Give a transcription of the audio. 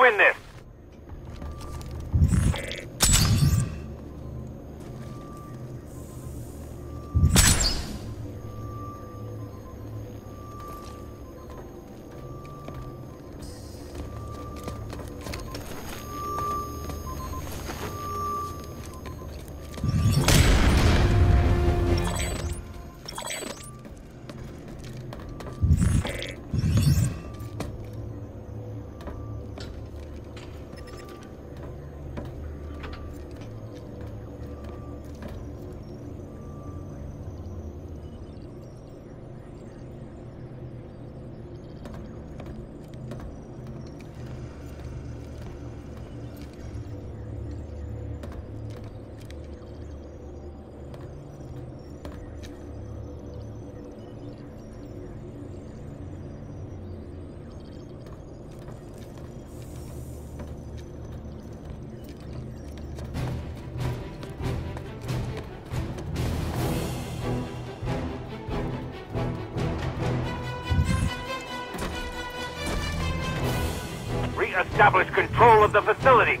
win this. Re-establish control of the facility.